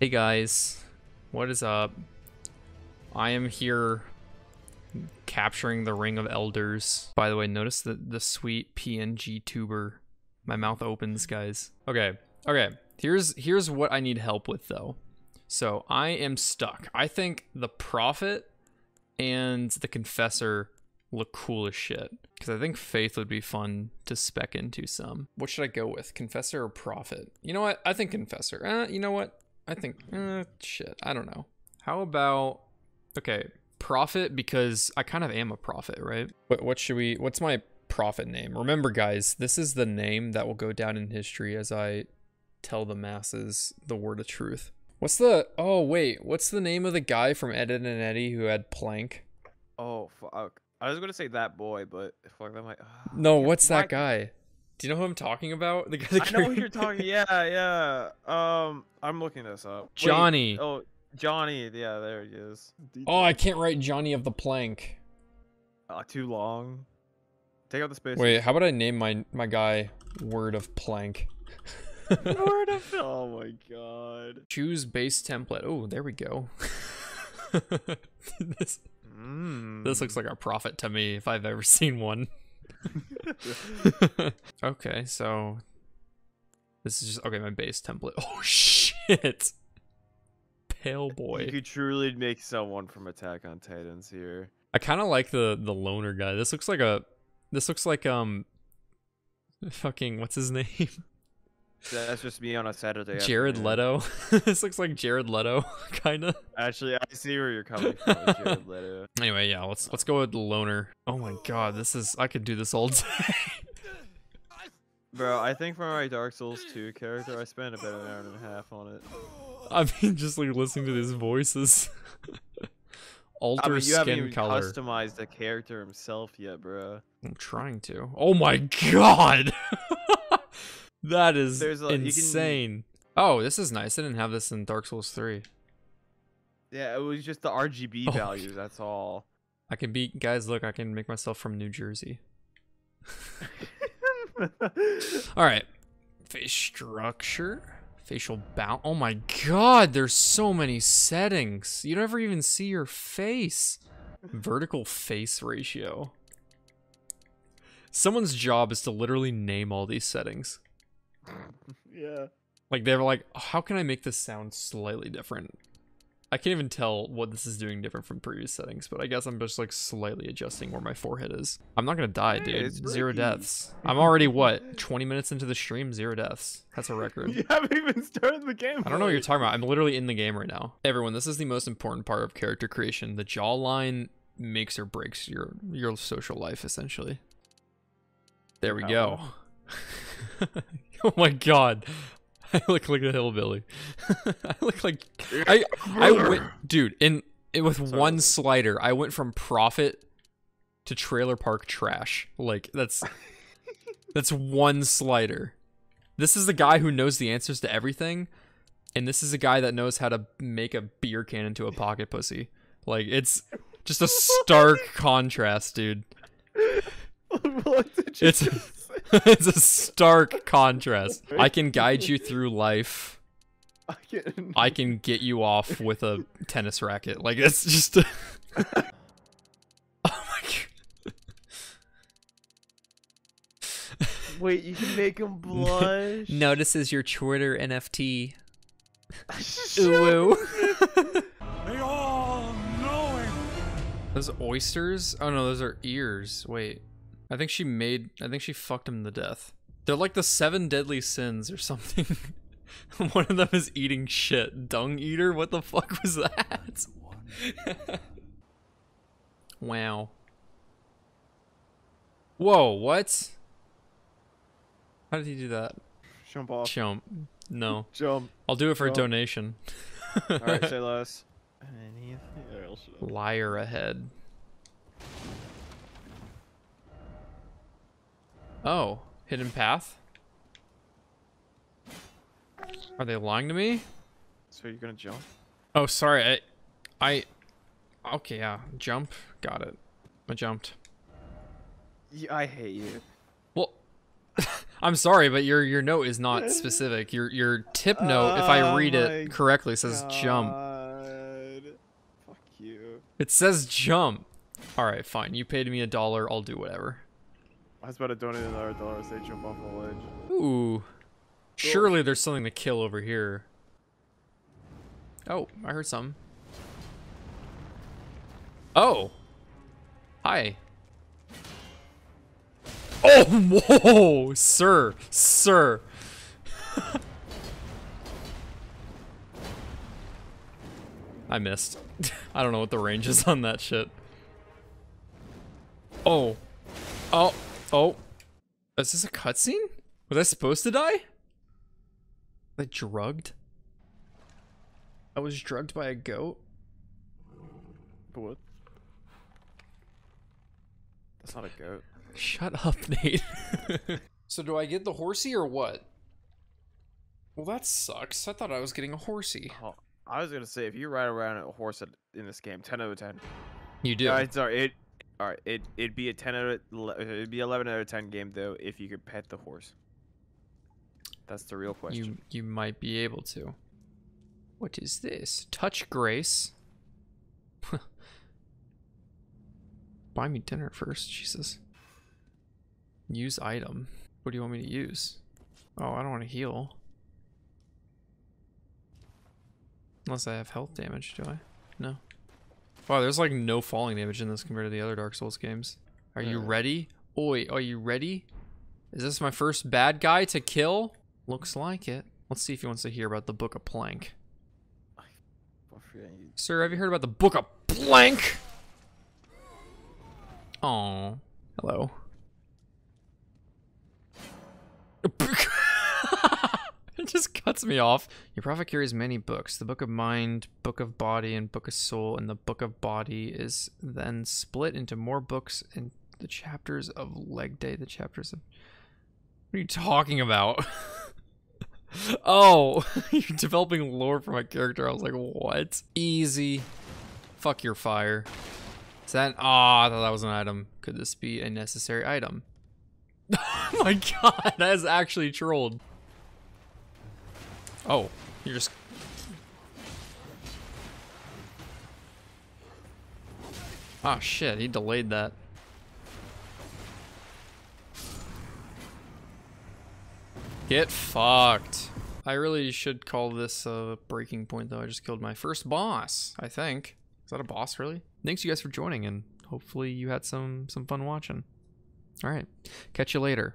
Hey guys, what is up? I am here capturing the Ring of Elders. By the way, notice the, the sweet PNG tuber. My mouth opens, guys. Okay, okay. Here's here's what I need help with though. So I am stuck. I think the Prophet and the Confessor look cool as shit. Because I think Faith would be fun to spec into some. What should I go with? Confessor or Prophet? You know what? I think Confessor. Uh, you know what? I think, uh, shit. I don't know. How about, okay, prophet because I kind of am a prophet, right? What, what should we, what's my prophet name? Remember, guys, this is the name that will go down in history as I tell the masses the word of truth. What's the, oh, wait, what's the name of the guy from Ed, Edd n Eddy who had Plank? Oh fuck! I was gonna say that boy, but fuck that might. No, what's why- that guy? Do you know who I'm talking about? The guy that I know who you're talking. Yeah, yeah. Um, I'm looking this up. Wait, Johnny. oh, Johnny. Yeah, there he is. Oh, I can't write Johnny of the Plank. Uh, too long. Take out the space. Wait, how about I name my my guy Word of Plank? Word of- oh my god. Choose base template. Oh, there we go. this Mm. this looks like a prophet to me if I've ever seen one. okay, so this is just okay. My base template. Oh shit! Pale boy. You could truly make someone from Attack on Titans here. I kind of like the the loner guy. This looks like a. This looks like um. Fucking what's his name? That's just me on a Saturday. Jared afternoon. Leto. this looks like Jared Leto, kind of. Actually, I see where you're coming from, Jared Leto. Anyway, yeah, let's let's go with the loner. Oh my god, this is I could do this all day. Bro, I think for my Dark Souls 2 character, I spent about an hour and a half on it. I mean, just like listening to these voices. Alter I mean, skin color. customized the character himself yet, bro. I'm trying to. Oh my god, that is There's a- you can- insane. Oh, this is nice. I didn't have this in Dark Souls 3. Yeah, it was just the RGB Oh values, that's all. I can be guys. Look, I can make myself from New Jersey. All right. Face structure. Facial bound. Oh my god, there's so many settings. You never even see your face. Vertical face ratio. Someone's job is to literally name all these settings. yeah. Like they were like, how can I make this sound slightly different? I can't even tell what this is doing different from previous settings, but I guess I'm just like slightly adjusting where my forehead is. I'm not gonna die, Hey, dude. Zero Ricky. deaths. I'm already what? 20 minutes into the stream, zero deaths. That's a record. You haven't even started the game. I don't know what you're talking about. I'm literally in the game right now. Everyone, this is the most important part of character creation. The jawline makes or breaks your your social life essentially. There we go. oh my god. I look like a hillbilly. I look like I I went dude, in, in with Sorry. one slider, I went from prophet to trailer park trash. Like that's that's one slider. This is the guy who knows the answers to everything, and this is a guy that knows how to make a beer can into a pocket pussy. Like it's just a stark contrast, dude. what did you It's? it's a stark contrast. I can guide you through life. I can... I can get you off with a tennis racket. Like it's just. A... oh my god. Wait, you can make him blush? Notices your Twitter NFT. Shut Ooh. up. They all knowing. Those oysters? Oh no, those are ears. Wait. I think she made. I think she fucked him to death. They're like the seven deadly sins or something. One of them is eating shit. Dung eater? What the fuck was that? wow. Whoa, what? How did he do that? Jump off. Chump. No. Jump. I'll do it for a donation. Alright, say less. Anything else? Liar ahead. Oh, hidden path? Are they lying to me? So you're gonna jump? Oh, sorry. I, I. Okay, yeah. Jump. Got it. I jumped. Yeah, I hate you. Well, I'm sorry, but your your note is not specific. Your your tip note, if I Oh read my it correctly, says jump. Fuck you. It says jump. All right, fine. You paid me a dollar. I'll do whatever. I was about to donate another dollar. to off the ledge. Ooh. Surely there's something to kill over here. Oh, I heard something. Oh. Hi. Oh, whoa, sir, sir. I missed. I don't know what the range is on that shit. Oh. Oh. Oh. Is this a cutscene? Was I supposed to die? Was I drugged? I was drugged by a goat? What? That's not a goat. Shut up, Nate. so do I get the horsey or what? Well, that sucks. I thought I was getting a horsey. Oh, I was gonna say if you ride around a horse in this game, ten out of ten. You do. Uh, sorry, it. All right, it it'd be a ten out of uh, it'd be eleven out of ten game though if you could pet the horse. That's the real question. you you might be able to. What is this? Touch Grace. Buy me dinner first, Jesus. Use item. What do you want me to use? Oh, I don't want to heal. Unless I have health damage, do I? No. Wow, there's like no falling damage in this compared to the other Dark Souls games. Are you ready? Oi, are you ready? Is this my first bad guy to kill? Looks like it. Let's see if he wants to hear about the Book of Plank. I forget you- Sir, have you heard about the Book of Plank? Oh, hello. cuts me off. Your prophet carries many books the Book of Mind, Book of Body, and Book of Soul. And the Book of Body is then split into more books and the chapters of Leg Day, the chapters of. What are you talking about? oh, you're developing lore for my character. I was like, what? Easy. Fuck your fire. Is that? Oh, I thought that was an item. Could this be a necessary item? oh my god, that is actually trolled. Oh, you're just. Oh shit, he delayed that. Get fucked. I really should call this a breaking point though. I just killed my first boss, I think. Is that a boss really? Thanks you guys for joining and hopefully you had some some fun watching. All right. Catch you later.